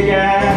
again.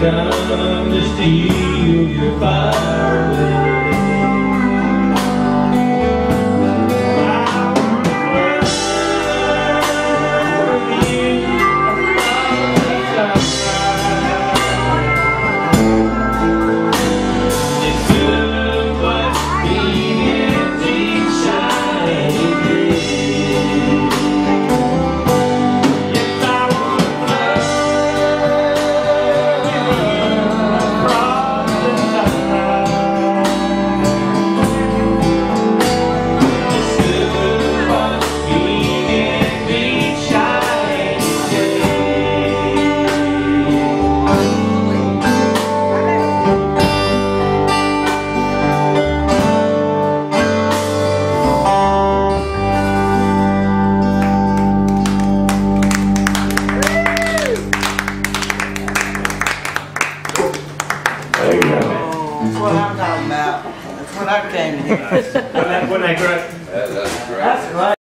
come to steal your fire. There you. That's what I'm talking about. That's what I came here. when I, when I grew up. That's right.